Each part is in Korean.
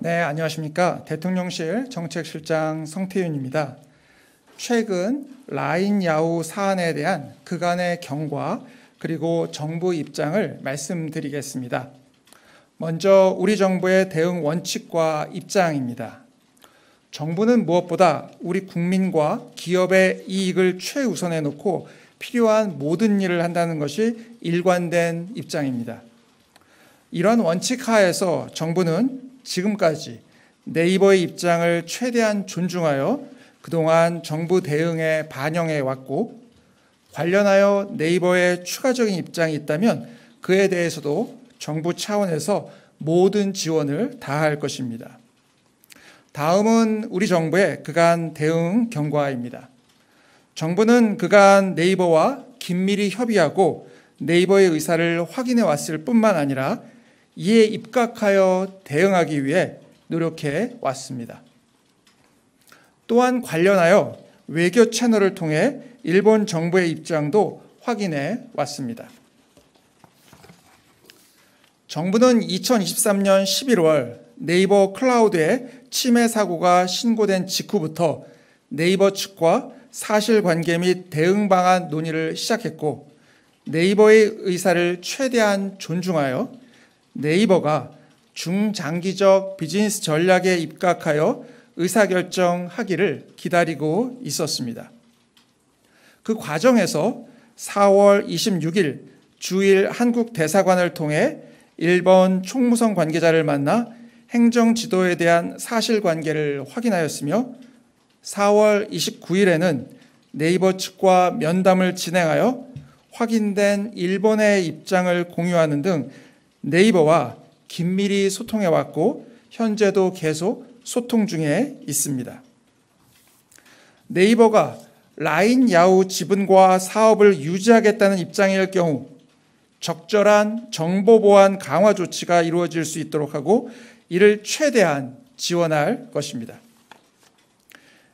네, 안녕하십니까. 대통령실 정책실장 성태윤입니다. 최근 라인 야후 사안에 대한 그간의 경과 그리고 정부 입장을 말씀드리겠습니다. 먼저 우리 정부의 대응 원칙과 입장입니다. 정부는 무엇보다 우리 국민과 기업의 이익을 최우선에 놓고 필요한 모든 일을 한다는 것이 일관된 입장입니다. 이런 원칙 하에서 정부는 지금까지 네이버의 입장을 최대한 존중하여 그동안 정부 대응에 반영해 왔고 관련하여 네이버의 추가적인 입장이 있다면 그에 대해서도 정부 차원에서 모든 지원을 다할 것입니다. 다음은 우리 정부의 그간 대응 경과입니다. 정부는 그간 네이버와 긴밀히 협의하고 네이버의 의사를 확인해 왔을 뿐만 아니라 이에 입각하여 대응하기 위해 노력해 왔습니다. 또한 관련하여 외교 채널을 통해 일본 정부의 입장도 확인해 왔습니다. 정부는 2023년 11월 네이버 클라우드의 침해 사고가 신고된 직후부터 네이버 측과 사실관계 및 대응 방안 논의를 시작했고 네이버의 의사를 최대한 존중하여 네이버가 중장기적 비즈니스 전략에 입각하여 의사결정하기를 기다리고 있었습니다. 그 과정에서 4월 26일 주일 한국 대사관을 통해 일본 총무성 관계자를 만나 행정 지도에 대한 사실 관계를 확인하였으며 4월 29일에는 네이버 측과 면담을 진행하여 확인된 일본의 입장을 공유하는 등 네이버와 긴밀히 소통해 왔고 현재도 계속 소통 중에 있습니다. 네이버가 라인 야후 지분과 사업을 유지하겠다는 입장일 경우 적절한 정보 보안 강화 조치가 이루어질 수 있도록 하고 이를 최대한 지원할 것입니다.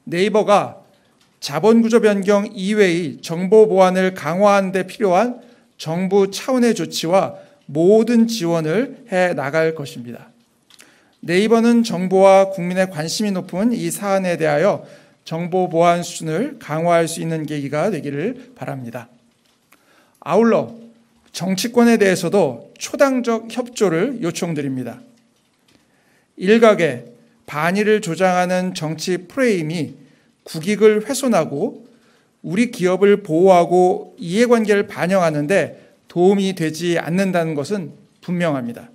네이버가 자본 구조 변경 이외의 정보 보안을 강화하는 데 필요한 정부 차원의 조치와 모든 지원을 해 나갈 것입니다. 네이버는 정부와 국민의 관심이 높은 이 사안에 대하여 정보 보안 수준을 강화할 수 있는 계기가 되기를 바랍니다. 아울러 정치권에 대해서도 초당적 협조를 요청드립니다. 일각의 반의를 조장하는 정치 프레임이 국익을 훼손하고 우리 기업을 보호하고 이해관계를 반영하는데 도움이 되지 않는다는 것은 분명합니다.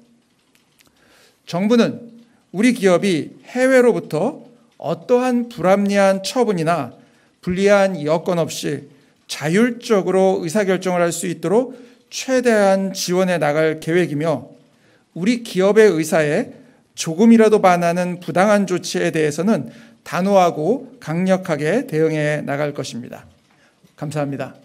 정부는 우리 기업이 해외로부터 어떠한 불합리한 처분이나 불리한 여건 없이 자율적으로 의사결정을 할 수 있도록 최대한 지원해 나갈 계획이며 우리 기업의 의사에 조금이라도 반하는 부당한 조치에 대해서는 단호하고 강력하게 대응해 나갈 것입니다. 감사합니다.